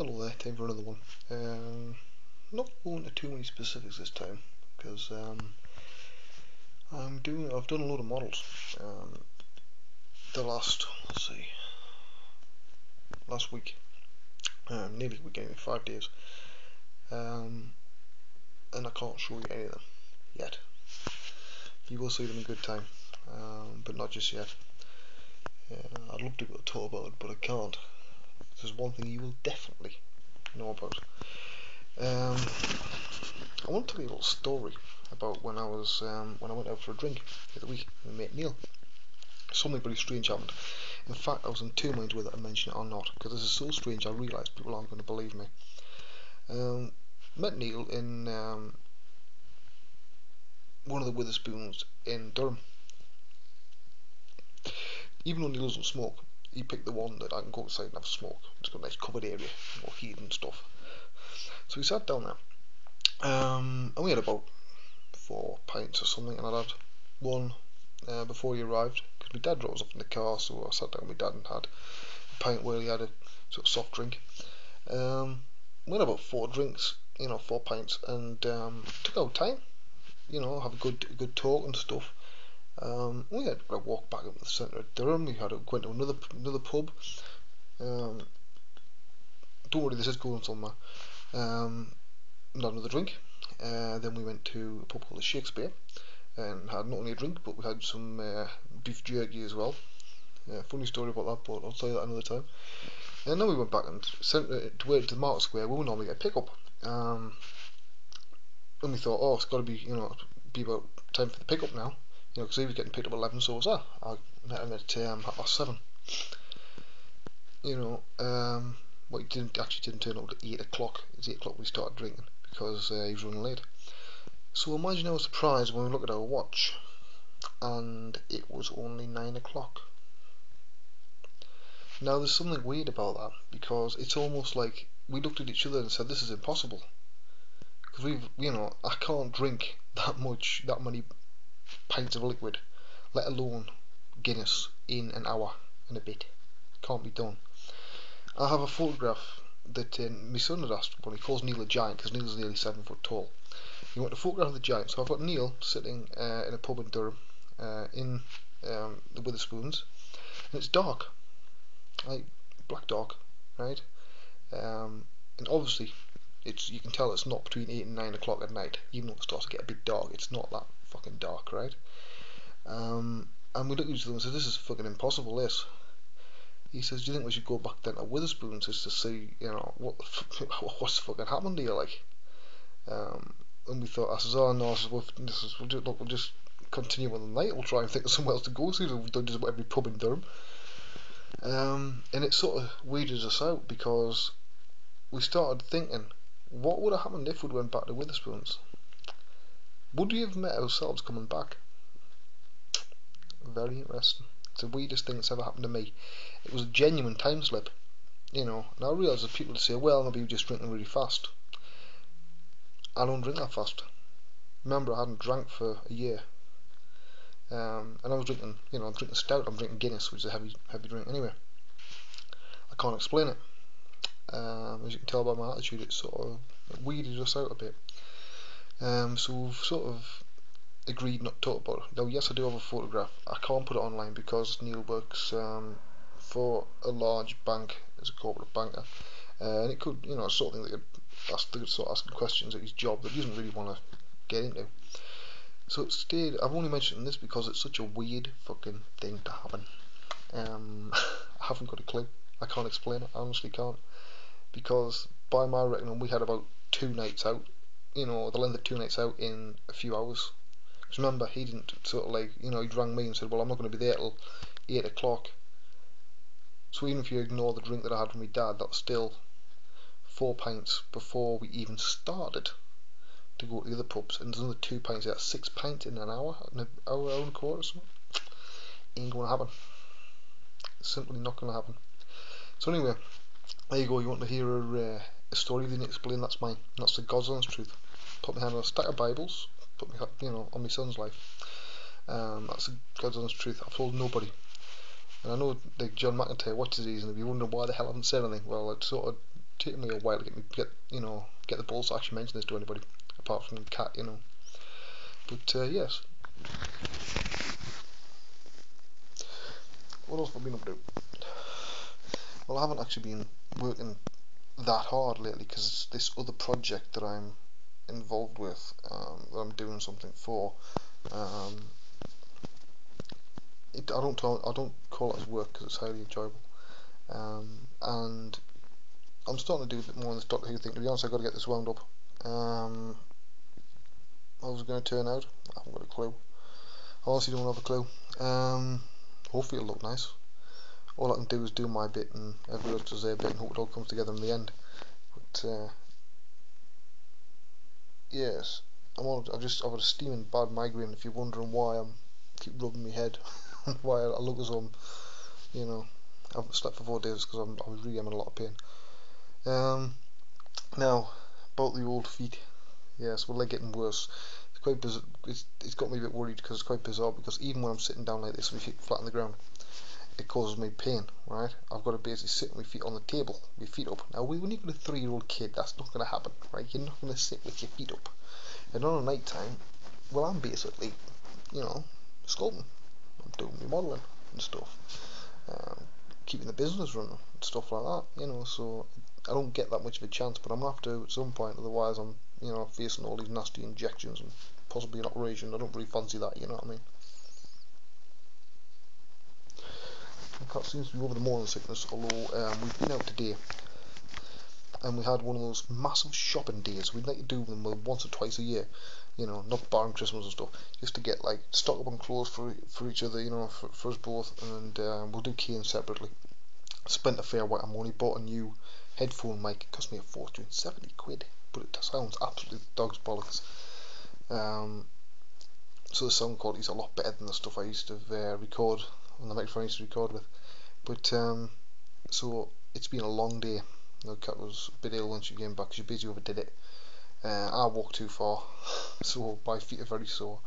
Hello there, time for another one. Um, not going into too many specifics this time because um, I'm doing. I've done a lot of models. Um, the last, let's see, last week, um, nearly week, anyway, five days, um, and I can't show you any of them yet. You will see them in good time, um, but not just yet. Uh, I'd love to talk about it, but I can't. There's one thing you will definitely know about. Um, I want to tell you a little story about when I was um, when I went out for a drink the other week with my mate Neil. Something pretty strange happened. In fact, I was in two minds whether to mention it or not because this is so strange. I realise people aren't going to believe me. Um, met Neil in um, one of the Wetherspoons in Durham. Even though Neil doesn't smoke, he picked the one that I can go outside and have a smoke. It's got a nice covered area, more heat and stuff. So we sat down there, um, and we had about four pints or something, and I'd had one uh, before he arrived because my dad drove off in the car. So I sat down with my dad and had a pint where he had a sort of soft drink. Um, we had about four drinks, you know, four pints, and um, took our time, you know, have a good good talk and stuff. Um, we had a walk back up to the centre of Durham. We had a, went to another another pub. Um, don't worry, this is going somewhere. Um, not another drink. Uh, then we went to a pub called the Shakespeare and had not only a drink but we had some uh, beef jerky as well. Uh, funny story about that, but I'll tell you that another time. And then we went back and sent uh, to to the Market Square where we normally get a pickup. Um, and we thought, oh, it's got to be you know be about time for the pickup now you know, because he was getting picked up at 11, so was I. I met him at um, half past 7. You know, um, well, he didn't, actually didn't turn up at 8 o'clock. It's 8 o'clock we started drinking because uh, he was running late. So imagine our surprise when we looked at our watch and it was only 9 o'clock. Now there's something weird about that because it's almost like we looked at each other and said this is impossible because we've you know I can't drink that much that many pints of liquid, let alone Guinness, in an hour and a bit. Can't be done. I have a photograph that uh, my son had asked for. He calls Neil a giant because Neil's nearly seven foot tall. He wanted a photograph of the giant, so I've got Neil sitting uh, in a pub in Durham uh, in um, the Wetherspoons, and it's dark, like black dark, right? Um, and obviously, it's you can tell it's not between eight and nine o'clock at night, even though it starts to get a bit dark. It's not that fucking dark, right? Um, and we looked at each other and said, "This is fucking impossible." This. He says, "Do you think we should go back down to Wetherspoon's just to see, you know, what what's fucking happened to you, like?" Um, and we thought, I says, "Oh no, I says, well, this is, we'll, just, look, we'll just continue on the night. We'll try and think of somewhere else to go to. We've done just about every pub in Durham." Um, and it sort of weirded us out because we started thinking, what would have happened if we'd went back to Wetherspoons? Would we have met ourselves coming back? Very interesting. It's the weirdest thing that's ever happened to me. It was a genuine time slip, you know. And I realise that people say, well, maybe you're just drinking really fast. I don't drink that fast. Remember, I hadn't drank for a year. Um, and I was drinking, you know, I'm drinking stout, I'm drinking Guinness, which is a heavy, heavy drink anyway. I can't explain it. Um, as you can tell by my attitude, it sort of weeded us out a bit. Um, so we've sort of agreed not to talk about it. Now, yes, I do have a photograph. I can't put it online because Neil works um, for a large bank as a corporate banker, uh, and it could, you know, sort of thing that could ask, they start asking questions at his job that he doesn't really want to get into. So it stayed. I've only mentioned this because it's such a weird fucking thing to happen. Um, I haven't got a clue. I can't explain it. I honestly can't. Because by my reckoning, we had about two nights out you know, the length of two nights out in a few hours. Because remember, he didn't sort of like, you know, he rang me and said, well, I'm not going to be there till 8 o'clock. So even if you ignore the drink that I had with my dad, that's still four pints before we even started to go to the other pubs. And there's another two pints, that's six pints in an hour, an hour, hour and a quarter or something. Ain't going to happen. simply not going to happen. So anyway, there you go. You want to hear a, uh, a story didn't explain that's mine. That's the God's honest truth. Put my hand on a stack of Bibles, put me, you know, on my son's life. Um, that's the God's honest truth. I've told nobody. And I know like John McIntyre watches these and if you wonder why the hell I haven't said anything, well, it sort of taken me a while to get me get you know get the balls to actually mention this to anybody apart from the Cat, you know. But uh, yes. What else have I been up to? Well, I haven't actually been working that hard lately because this other project that I'm involved with, um, that I'm doing something for, um, it, I don't tell, I don't call it as work because it's highly enjoyable, um, and I'm starting to do a bit more on this Doctor Who thing. To be honest, I've got to get this wound up. Um, how's it going to turn out? I haven't got a clue. I honestly don't have a clue. Um, hopefully it'll look nice. All I can do is do my bit and everyone else does their bit and hope it all comes together in the end. But uh, yes, I'm on, I've just I've got a steaming bad migraine. If you're wondering why I'm keep rubbing my head, why I look as though I'm, you know, I haven't slept for four days because I'm I really am in a lot of pain. Um, now about the old feet. Yes, well they're getting worse. It's quite bizarre. It's, it's got me a bit worried because it's quite bizarre because even when I'm sitting down like this my feet flat on the ground, it causes me pain, right? I've got to basically sit with my feet on the table, my feet up. Now, when you've got a three-year-old kid, that's not going to happen, right? You're not going to sit with your feet up. And on a night time, well, I'm basically, you know, sculpting. I'm doing my modelling and stuff. Um, keeping the business running and stuff like that, you know, so I don't get that much of a chance, but I'm going to have to at some point, otherwise I'm, you know, facing all these nasty injections and possibly an operation. I don't really fancy that, you know what I mean? To be over the morning sickness, although um, we've been out today and we had one of those massive shopping days. We'd like to do them once or twice a year, you know, not barring Christmas and stuff, just to get like stock up on clothes for for each other, you know, for, for us both, and um, we'll do Kane separately. Spent a fair whack of money, bought a new headphone mic, it cost me a fortune, 70 quid, but it sounds absolutely dog's bollocks. Um, so the sound quality is a lot better than the stuff I used to uh, record on the microphone I used to record with. But um, so it's been a long day. The cat was a bit ill when she came back. She basically overdid it. Uh, I walked too far, so my feet are very sore.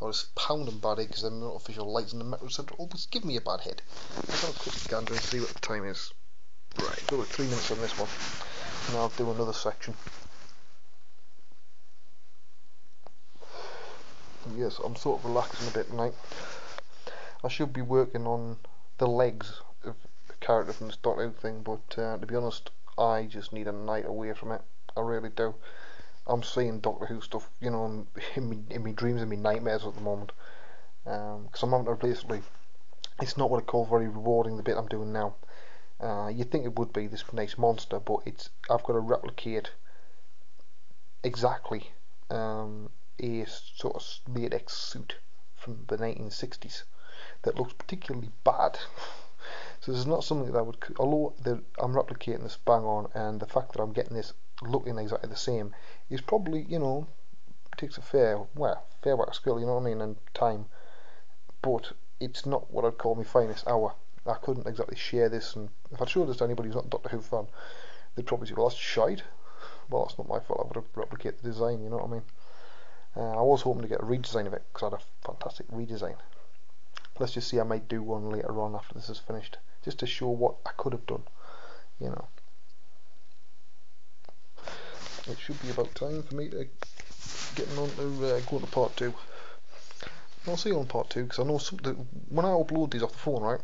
I was pounding bad and the official lights in the metro said, oh, give me a bad head. I've got a quick gander and see what the time is. Right, go with three minutes on this one. And I'll do another section. Yes, I'm sort of relaxing a bit tonight. I should be working on the legs character from Doctor Who thing, but uh, to be honest, I just need a night away from it. I really do. I'm seeing Doctor Who stuff, you know, in me, in me dreams and me nightmares at the moment. Because um, I'm having to basically, it's not what I call very rewarding. The bit I'm doing now. Uh, you'd think it would be this nice monster, but it's I've got to replicate exactly um, a sort of latex suit from the 1960s that looks particularly bad. so this is not something that I would, although I'm replicating this bang on, and the fact that I'm getting this looking exactly the same is probably, you know, takes a fair, well, fair work of skill, you know what I mean, and time. But it's not what I'd call my finest hour. I couldn't exactly share this, and if I showed this to anybody who's not Doctor Who fan, they'd probably say, well, that's shite. Well, that's not my fault. I would have replicated the design, you know what I mean? Uh, I was hoping to get a redesign of it because I had a fantastic redesign. Let's just see, I might do one later on after this is finished, just to show what I could have done, you know. It should be about time for me to get on to uh, go to part two. I'll see you on part two because I know some, when I upload these off the phone, right?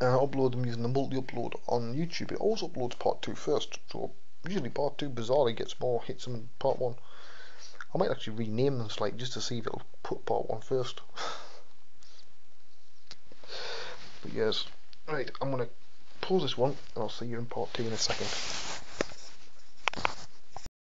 And I upload them using the multi-upload on YouTube. It also uploads part two first, so usually part two bizarrely gets more hits than part one. I might actually rename them slightly just to see if it'll put part one first. but yes, right, I'm gonna pause this one and I'll see you in part two in a second.